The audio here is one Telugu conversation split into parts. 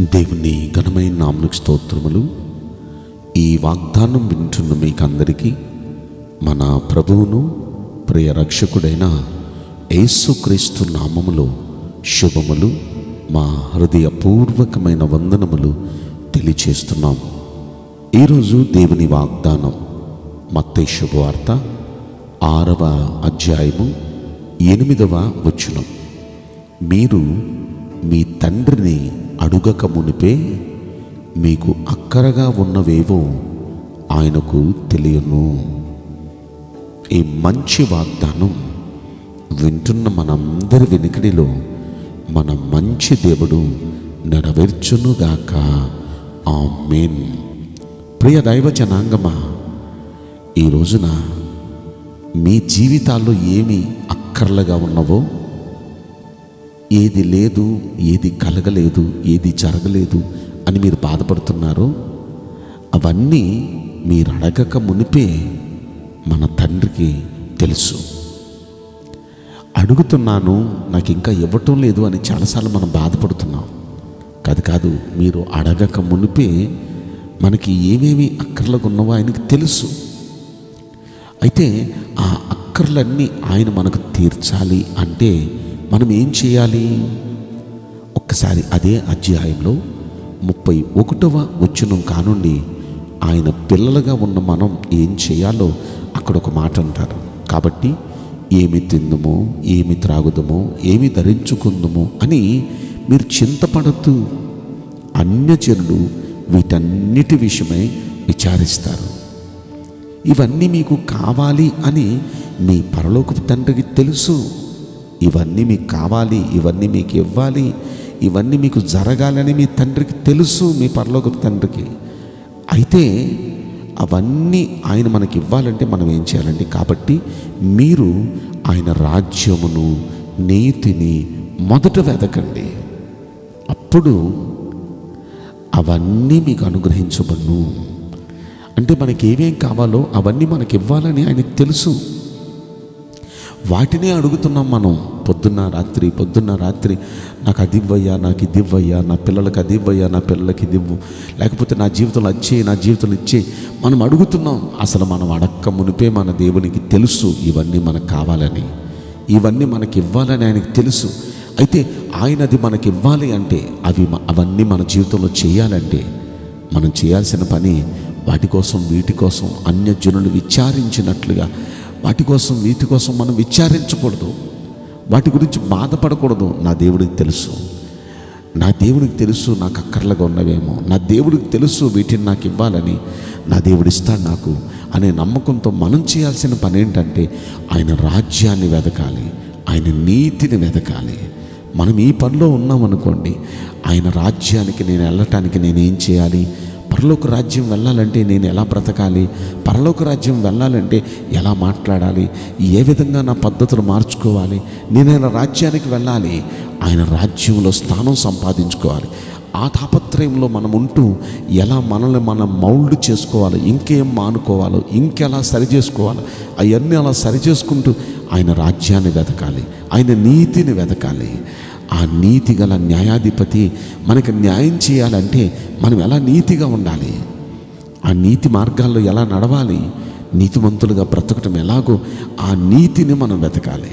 దేవుని ఘనమైన నామనికి స్తోత్రములు. ఈ వాగ్దానం వింటున్న మీకందరికీ మన ప్రభువును ప్రియ రక్షకుడైన యేసుక్రీస్తు నామములో శుభములు మా హృదయపూర్వకమైన వందనములు తెలియచేస్తున్నాం. ఈరోజు దేవుని వాగ్దానం మత్తే శుభవార్త ఆరవ అధ్యాయము ఎనిమిదవ వచనం. మీరు మీ తండ్రిని అడుగక మునిపే మీకు అక్కరగా ఉన్నవేవో ఆయనకు తెలియను. ఈ మంచి వాగ్దానం వింటున్న మనందరి వెనుకడిలో మన మంచి దేవుడు నెరవేర్చునుగాక. మేన్ ప్రియ దైవ జనాంగమా ఈ రోజున మీ జీవితాల్లో ఏమి అక్కర్లుగా ఉన్నవో ఏది లేదు ఏది కలగలేదు ఏది జరగలేదు అని మీరు బాధపడుతున్నారో అవన్నీ మీరు అడగక మునిపే మన తండ్రికి తెలుసు. అడుగుతున్నాను నాకు ఇంకా ఇవ్వటం లేదు అని చాలాసార్లు మనం బాధపడుతున్నాం. కాదు కాదు మీరు అడగక మునిపే మనకి ఏమేమి అక్కర్లకు ఉన్నవో ఆయనకి తెలుసు. అయితే ఆ అక్కర్లన్నీ ఆయన మనకు తీర్చాలి అంటే మనం ఏం చేయాలి? ఒక్కసారి అదే అధ్యాయంలో ముప్పై ఒకటవ వచనం కానుండి ఆయన పిల్లలుగా ఉన్న మనం ఏం చేయాలో అక్కడ ఒక మాట అంటారు. కాబట్టి ఏమి తిందుమో ఏమి త్రాగుదమో ఏమి ధరించుకుందుమో అని మీరు చింతపడద్దు. అన్యజనులు వీటన్నిటి విషయమై విచారిస్తారు. ఇవన్నీ మీకు కావాలి అని మీ పరలోకపు తండ్రికి తెలుసు. ఇవన్నీ మీకు కావాలి ఇవన్నీ మీకు ఇవ్వాలి ఇవన్నీ మీకు జరగాలని మీ తండ్రికి తెలుసు మీ పరలోకపు తండ్రికి. అయితే అవన్నీ ఆయన మనకి ఇవ్వాలంటే మనం ఏం చేయాలండి? కాబట్టి మీరు ఆయన రాజ్యమును నీతిని మొదట వెదకండి అప్పుడు అవన్నీ మీకు అనుగ్రహించబడును. అంటే మనకి ఏమేం కావాలో అవన్నీ మనకి ఇవ్వాలని ఆయనకు తెలుసు. వాటినే అడుగుతున్నాం మనం. పొద్దున్న రాత్రి పొద్దున్న రాత్రి నాకు అది ఇవ్వయ్యా నాకు ఇది ఇవ్వయ్యా నా పిల్లలకి అది ఇవ్వయ్యా నా పిల్లలకి ఇది ఇవ్వు. లేకపోతే నా జీవితంలో వచ్చే నా జీవితంలో ఇచ్చే మనం అడుగుతున్నాం. అసలు మనం అడక్క మునిపే మన దేవునికి తెలుసు ఇవన్నీ మనకు కావాలని. ఇవన్నీ మనకి ఇవ్వాలని ఆయనకి తెలుసు. అయితే ఆయన అది మనకి ఇవ్వాలి అంటే అవి అవన్నీ మన జీవితంలో చేయాలంటే మనం చేయాల్సిన పని వాటి కోసం వీటి కోసం అన్యజనులు విచారించినట్లుగా వాటి కోసం వీటి కోసం మనం విచారించకూడదు. వాటి గురించి బాధపడకూడదు. నా దేవుడికి తెలుసు. నా దేవుడికి తెలుసు నాకు అక్కర్లుగా ఉన్నవేమో. నా దేవుడికి తెలుసు వీటిని నాకు ఇవ్వాలని నా దేవుడు ఇస్తాడు నాకు అనే నమ్మకంతో మనం చేయాల్సిన పని ఏంటంటే ఆయన రాజ్యాన్ని వెతకాలి ఆయన నీతిని వెతకాలి మనం ఈ పనిలో ఉన్నామనుకోండి ఆయన రాజ్యానికి నేను వెళ్ళటానికి నేనేం చేయాలి? పరలోక రాజ్యం వెళ్ళాలంటే నేను ఎలా బ్రతకాలి? పరలోక రాజ్యం వెళ్ళాలంటే ఎలా మాట్లాడాలి? ఏ విధంగా నా పద్ధతులు మార్చుకోవాలి? నేను ఆయన రాజ్యానికి వెళ్ళాలి. ఆయన రాజ్యంలో స్థానం సంపాదించుకోవాలి. ఆ తాపత్రయంలో మనం ఉంటూ ఎలా మనల్ని మనం మౌల్డ్ చేసుకోవాలి? ఇంకేం మానుకోవాలో? ఇంకెలా సరి చేసుకోవాలో? అవన్నీ అలా సరి చేసుకుంటూ ఆయన రాజ్యాన్ని వెతకాలి. ఆయన నీతిని వెతకాలి. ఆ నీతి గల న్యాయాధిపతి మనకి న్యాయం చేయాలంటే మనం ఎలా నీతిగా ఉండాలి? ఆ నీతి మార్గాల్లో ఎలా నడవాలి? నీతిమంతులుగా బ్రతకటం ఎలాగో ఆ నీతిని మనం వెతకాలి.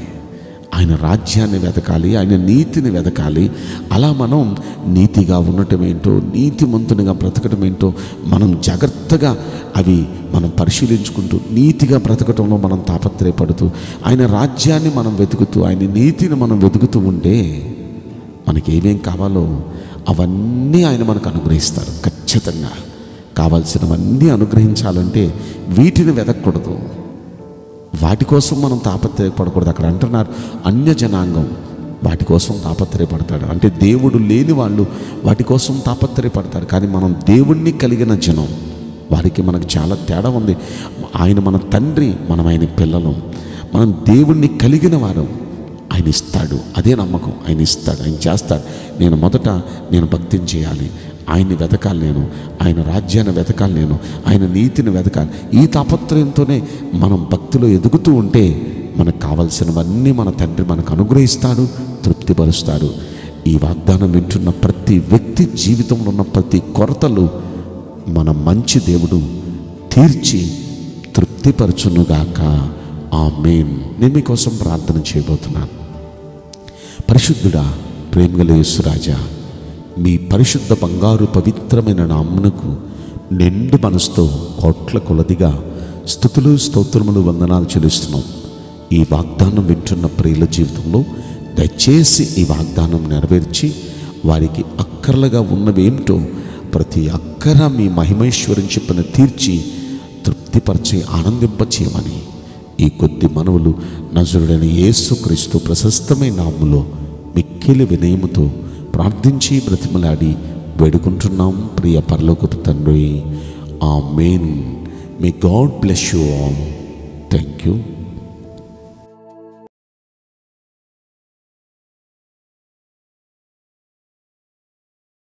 ఆయన రాజ్యాన్ని వెతకాలి ఆయన నీతిని వెతకాలి. అలా మనం నీతిగా ఉండటం ఏంటో నీతిమంతునిగా బ్రతకటం ఏంటో మనం జాగ్రత్తగా అవి మనం పరిశీలించుకుంటూ నీతిగా బ్రతకటంలో మనం తాపత్రయపడుతూ ఆయన రాజ్యాన్ని మనం వెతుకుతూ ఆయన నీతిని మనం వెతుకుతూ ఉంటే మనకి ఏమేం కావాలో అవన్నీ ఆయన మనకు అనుగ్రహిస్తారు ఖచ్చితంగా. కావాల్సినవన్నీ అనుగ్రహించాలంటే వీటిని వెతకూడదు. వాటి కోసం మనం తాపత్రయపడకూడదు. అక్కడ అంటున్నారు అన్య జనాంగం వాటి కోసం తాపత్రయపడతాడు. అంటే దేవుడు లేని వాళ్ళు వాటి కోసం తాపత్రయపడతారు. కానీ మనం దేవుణ్ణి కలిగిన జనం వారికి మనకు చాలా తేడా ఉంది. ఆయన మన తండ్రి మనం ఆయన పిల్లలు. మనం దేవుణ్ణి కలిగిన వారం ఆయన ఇస్తాడు. అదే నమ్మకం. ఆయన ఇస్తాడు. ఆయన చేస్తాడు. నేను మొదట నేను భక్తిని చేయాలి. ఆయన్ని వెతకాలి నేను. ఆయన రాజ్యాన్ని వెతకాలి నేను. ఆయన నీతిని వెతకాలి. ఈ తాపత్రయంతోనే మనం భక్తిలో ఎదుగుతూ ఉంటే మనకు కావలసినవన్నీ మన తండ్రి మనకు అనుగ్రహిస్తాడు తృప్తిపరుస్తాడు. ఈ వాగ్దానం వింటున్న ప్రతి వ్యక్తి జీవితంలో ఉన్న ప్రతి కొరతలు మన మంచి దేవుడు తీర్చి తృప్తిపరచునుగాక. ఆ మెయిన్ నేను మీకోసం ప్రార్థన చేయబోతున్నాను. పరిశుద్ధుడా ప్రేమగలేసు రాజా మీ పరిశుద్ధ బంగారు పవిత్రమైన నామ్మునకు నిండు మనసుతో కోట్ల కొలదిగా స్థుతులు స్తోత్రములు వందనాలు చెల్లిస్తున్నాం. ఈ వాగ్దానం వింటున్న ప్రియుల జీవితంలో దయచేసి ఈ వాగ్దానం నెరవేర్చి వారికి అక్కర్లుగా ఉన్నవేమిటో ప్రతి అక్కర మీ మహిమైశ్వరం చెప్పిన తీర్చి తృప్తిపరిచి ఆనందింపచేయమని ఈ కొద్ది మనవులు నజరుడైన యేసుక్రీస్తు ప్రశస్తమైన నాములో మిక్కిలి వినయముతో ప్రార్థించి బ్రతిమలాడి వేడుకుంటున్నాం ప్రియ పరలోకపు తండ్రి. Amen may God bless you all thank you